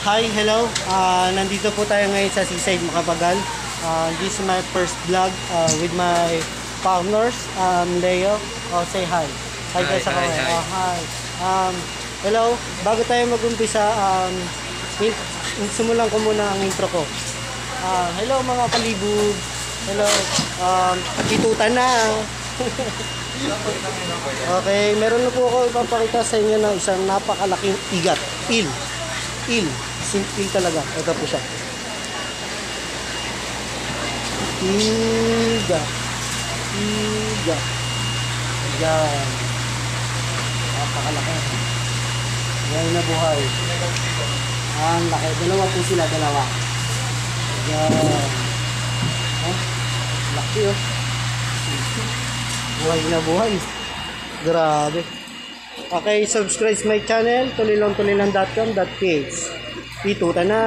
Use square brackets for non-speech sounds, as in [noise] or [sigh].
Hi, hello. Ah, nandito po tayo ngayon sa Seaside Makapagal. Ah, this is my first vlog ah, with my partners, um, Leo. Oh, say hi. Hi, Hi, guys ako. hi, hi. Oh, hi. Um, hello. Bago tayo mag-umpisa, um, simulan ko muna ang intro ko. Ah, hello mga kalibog. Hello. Um, itutan na. [laughs] okay, meron na po ako ipapakita sa inyo ng isang napakalaking igat. Il. Il. Simple talaga. Ito po siya. Iga. Iga. Yan. Napakalaki. Yan na buhay. Ang laki. Dalawa po sila, dalawa. Yan. Oh, laki oh. Buhay na buhay. Grabe. Okay, subscribe my channel, tulilang-tulilang.com.ph. Ituta na.